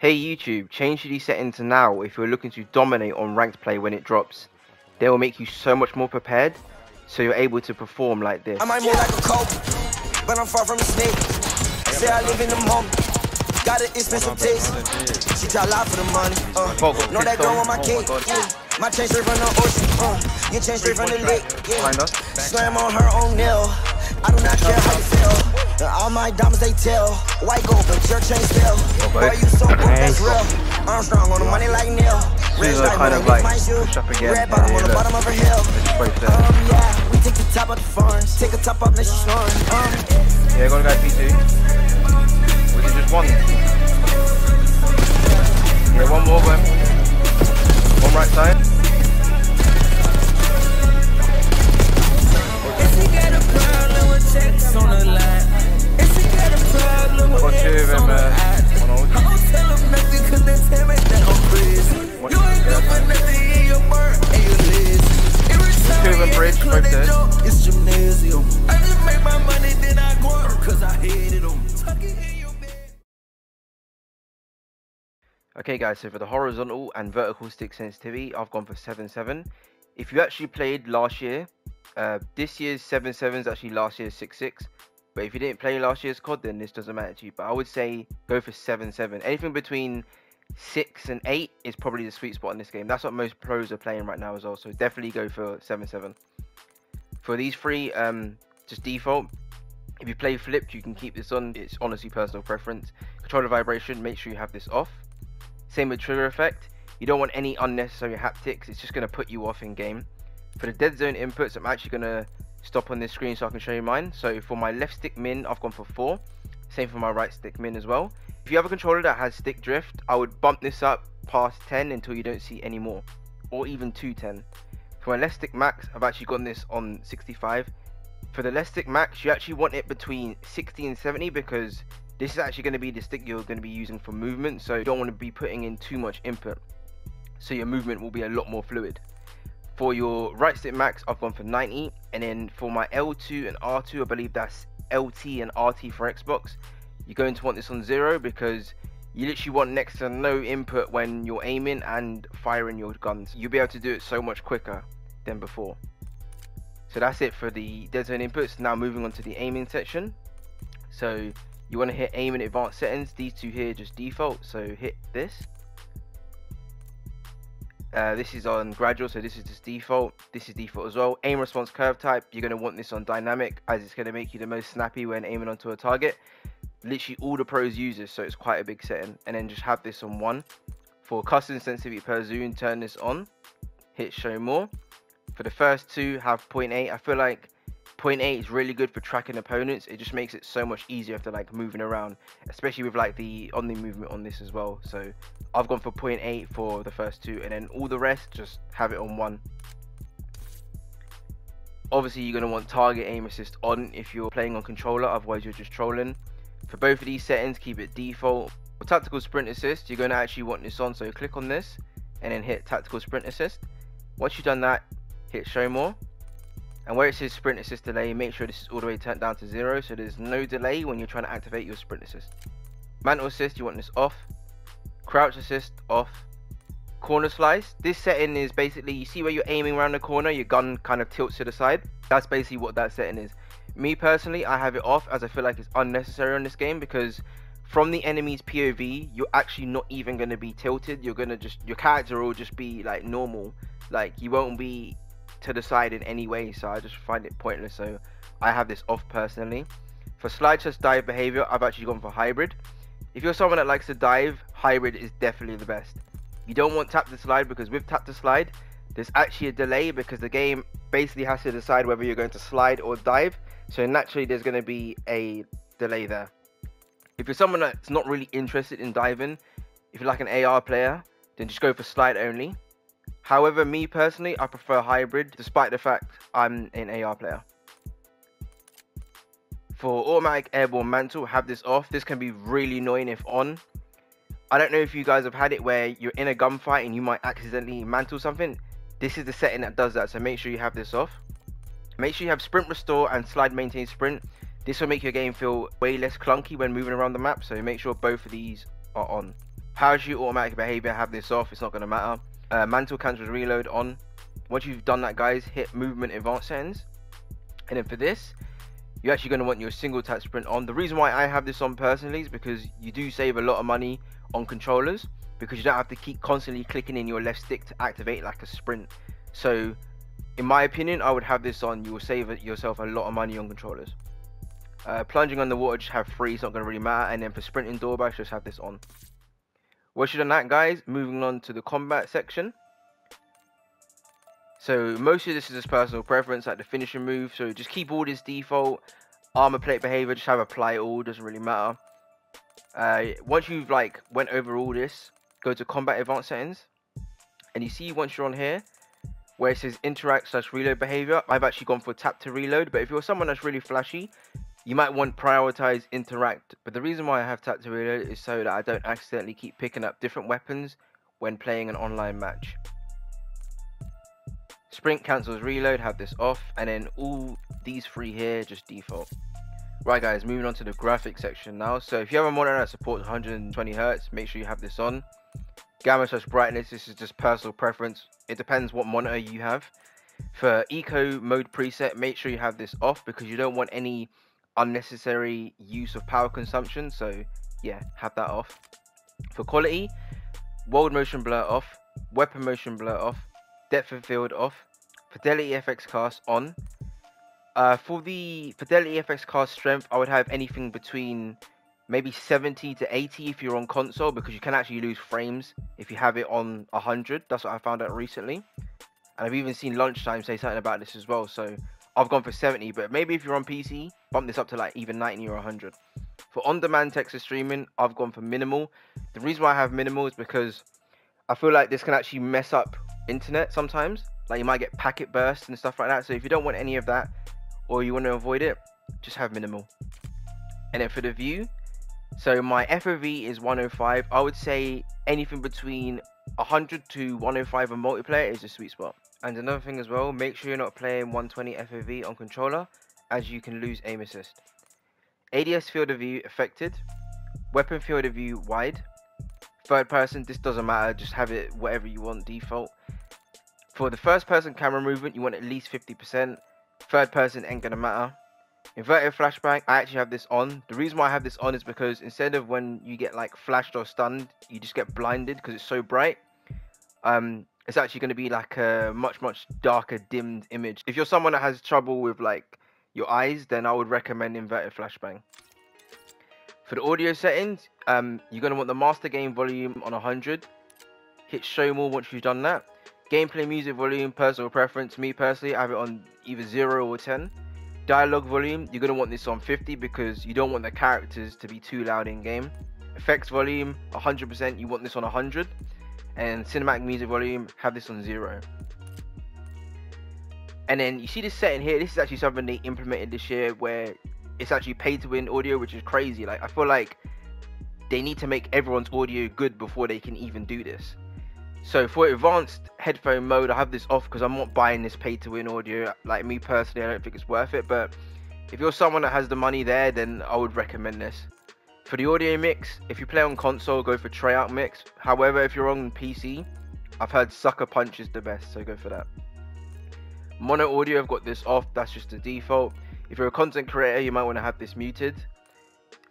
Hey YouTube, change these settings now if you're looking to dominate on ranked play when it drops. They will make you so much more prepared, so you're able to perform like this. I might move like a coke, but I'm far from a snake. Say I live in the moment. Got an expensive taste. She try lot for the money. Uh. Know that girl on my cake. My chain straight from the ocean. Uh. Your chain straight from the lake. Yeah. Slam on her own nail. I do not care how you feel. All my diamonds they tell. White gold, but your chain still. Boy, you so broke, that's real. I'm strong on the money like Neil. Red are stripe kind of like my shoe. push up again. Red bottom on the bottom of her hill. Um, yeah, we take the top of the farms. Take a top up, let she snoring. Um, Yeah, gonna go P2. Was it just one? Yeah, one more, but one right side. Okay guys, so for the horizontal and vertical stick sensitivity, I've gone for 7.7. If you actually played last year, uh, this year's 7.7 is actually last year's 6.6. But if you didn't play last year's COD, then this doesn't matter to you. But I would say go for 7.7. Anything between 6 and 8 is probably the sweet spot in this game. That's what most pros are playing right now as well. So definitely go for 7.7. For these three, um, just default. If you play flipped, you can keep this on. It's honestly personal preference. Controller vibration, make sure you have this off. Same with trigger effect. You don't want any unnecessary haptics. It's just going to put you off in game. For the dead zone inputs, I'm actually going to stop on this screen so I can show you mine. So for my left stick min, I've gone for 4. Same for my right stick min as well. If you have a controller that has stick drift, I would bump this up past 10 until you don't see any more. Or even 210. For my left stick max, I've actually gotten this on 65. For the left stick max, you actually want it between 60 and 70 because this is actually going to be the stick you're going to be using for movement. So you don't want to be putting in too much input. So your movement will be a lot more fluid. For your right stick max, I've gone for 90. And then for my L2 and R2, I believe that's LT and RT for Xbox. You're going to want this on zero because you literally want next to no input when you're aiming and firing your guns. You'll be able to do it so much quicker than before. So that's it for the dead zone inputs. Now moving on to the aiming section. So you want to hit aim and advanced settings. These two here just default. So hit this. Uh, this is on gradual, so this is just default. This is default as well. Aim response curve type, you're going to want this on dynamic as it's going to make you the most snappy when aiming onto a target. Literally all the pros use this, so it's quite a big setting. And then just have this on 1. For custom sensitivity per zoom, turn this on. Hit show more. For the first two, have 0.8. I feel like 0.8 is really good for tracking opponents. It just makes it so much easier after like moving around, especially with like the on the movement on this as well. So I've gone for 0.8 for the first two, and then all the rest just have it on one. Obviously, you're gonna want target aim assist on if you're playing on controller, otherwise you're just trolling. For both of these settings, keep it default. For tactical sprint assist, you're gonna actually want this on, so click on this and then hit tactical sprint assist. Once you've done that, hit show more. And where it says sprint assist delay, make sure this is all the way turned down to zero so there's no delay when you're trying to activate your sprint assist. Mantle assist, you want this off. Crouch assist, off. Corner slice, this setting is basically, you see where you're aiming around the corner, your gun kind of tilts to the side. That's basically what that setting is. Me personally, I have it off as I feel like it's unnecessary on this game because from the enemy's POV, you're actually not even going to be tilted. You're going to just, your character will just be like normal. Like you won't be to the side in any way so I just find it pointless so I have this off personally. For slide chest dive behavior I've actually gone for hybrid. If you're someone that likes to dive hybrid is definitely the best. You don't want tap to slide because with tap to slide there's actually a delay because the game basically has to decide whether you're going to slide or dive. So naturally there's going to be a delay there. If you're someone that's not really interested in diving if you're like an AR player then just go for slide only However, me personally, I prefer hybrid, despite the fact I'm an AR player. For automatic airborne mantle, have this off. This can be really annoying if on. I don't know if you guys have had it where you're in a gunfight and you might accidentally mantle something. This is the setting that does that, so make sure you have this off. Make sure you have sprint restore and slide maintain sprint. This will make your game feel way less clunky when moving around the map, so make sure both of these are on. Parachute automatic behavior, have this off, it's not going to matter. Uh, mantle cancels reload on. Once you've done that, guys, hit movement advanced settings. And then for this, you're actually going to want your single tap sprint on. The reason why I have this on personally is because you do save a lot of money on controllers because you don't have to keep constantly clicking in your left stick to activate like a sprint. So, in my opinion, I would have this on. You will save yourself a lot of money on controllers. Uh, plunging water just have free, it's not going to really matter. And then for sprinting door bash, just have this on. Once you've done that, guys, moving on to the combat section. So most of this is just personal preference, like the finishing move. So just keep all this default. Armor plate behavior, just have apply all, doesn't really matter. Uh, once you've like went over all this, go to combat advanced settings. And you see once you're on here, where it says interact slash reload behavior, I've actually gone for tap to reload. But if you're someone that's really flashy, you might want prioritize interact. But the reason why I have tap to reload is so that I don't accidentally keep picking up different weapons when playing an online match. Sprint cancels reload, have this off, and then all these three here just default. Right guys, moving on to the graphics section now. So if you have a monitor that supports 120 Hz, make sure you have this on. Gamma slash brightness, this is just personal preference. It depends what monitor you have. For eco mode preset, make sure you have this off because you don't want any unnecessary use of power consumption. So yeah, have that off. For quality, world motion blur off, weapon motion blur off, depth of field off, FidelityFX CAS on. Uh, for the FidelityFX CAS strength, I would have anything between maybe 70 to 80 if you're on console because you can actually lose frames if you have it on 100. That's what I found out recently. And I've even seen Lunchtime say something about this as well. So I've gone for 70, but maybe if you're on PC, bump this up to like even 90 or 100. For on-demand texture streaming, I've gone for minimal. The reason why I have minimal is because I feel like this can actually mess up internet sometimes. Like you might get packet bursts and stuff like that. So if you don't want any of that or you want to avoid it, just have minimal. And then for the view, so my FOV is 105. I would say anything between 100 to 105 on multiplayer is a sweet spot. And another thing as well, make sure you're not playing 120 FOV on controller as you can lose aim assist. ADS field of view affected, weapon field of view wide, third person, this doesn't matter, just have it whatever you want default. For the first person camera movement, you want at least 50%. Third person ain't gonna matter. Inverted flashbang, I actually have this on. The reason why I have this on is because instead of when you get like flashed or stunned, you just get blinded because it's so bright. Um, it's actually going to be like a much much darker dimmed image. If you're someone that has trouble with like your eyes, then I would recommend inverted flashbang. For the audio settings, um, you're going to want the master gain volume on 100. Hit show more once you've done that. Gameplay music volume, personal preference. Me personally, I have it on either 0 or 10. Dialogue volume, you're going to want this on 50 because you don't want the characters to be too loud in game. Effects volume, 100%, you want this on 100. And cinematic music volume, have this on 0. And then you see this setting here, this is actually something they implemented this year where it's actually pay to win audio, which is crazy. Like I feel like they need to make everyone's audio good before they can even do this. So for advanced headphone mode, I have this off because I'm not buying this pay to win audio. Like me personally, I don't think it's worth it. But if you're someone that has the money there, then I would recommend this. For the audio mix, if you play on console, go for Treyarch mix. However, if you're on PC, I've heard Sucker Punch is the best, so go for that. Mono audio, I've got this off. That's just the default. If you're a content creator, you might want to have this muted.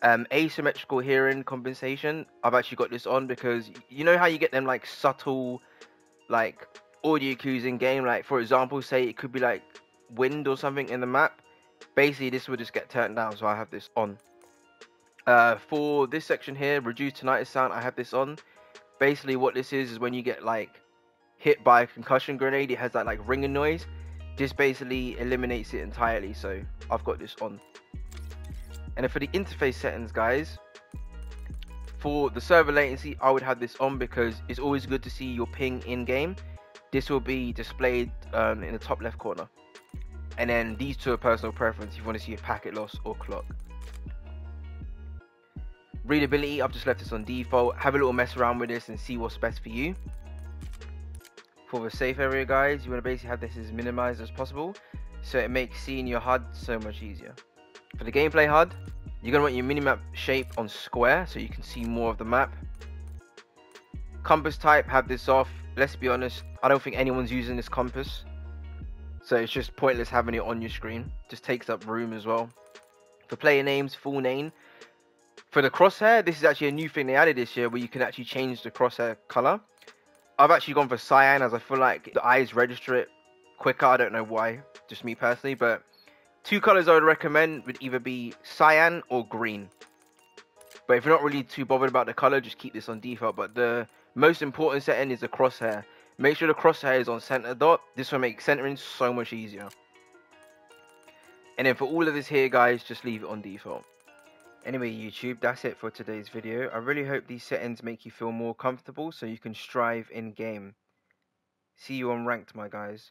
Um, asymmetrical hearing compensation, I've actually got this on because you know how you get them like subtle, like audio cues in game. Like for example, say it could be like wind or something in the map. Basically, this will just get turned down, so I have this on. Uh, for this section here, reduce tinnitus sound, I have this on. Basically, what this is is when you get like hit by a concussion grenade, it has that like ringing noise. This basically eliminates it entirely so I've got this on. And then for the interface settings guys for the server latency I would have this on because it's always good to see your ping in game this will be displayed um, in the top left corner. And then these two are personal preference. If you want to see a packet loss or clock readability I've just left this on default have a little mess around with this and see what's best for you for the safe area guys you want to basically have this as minimized as possible so it makes seeing your HUD so much easier for the gameplay HUD you're going to want your minimap shape on square so you can see more of the map Compass type, have this off. Let's be honest, I don't think anyone's using this compass. So it's just pointless having it on your screen. Just takes up room as well. For player names, full name. For the crosshair, this is actually a new thing they added this year where you can actually change the crosshair color. I've actually gone for cyan as I feel like the eyes register it quicker. I don't know why, just me personally, but two colors I would recommend would either be cyan or green. But if you're not really too bothered about the color, just keep this on default. But the most important setting is the crosshair. Make sure the crosshair is on center dot. This will make centering so much easier. And then for all of this here, guys, just leave it on default. Anyway, YouTube, that's it for today's video. I really hope these settings make you feel more comfortable so you can strive in-game. See you on Ranked, my guys.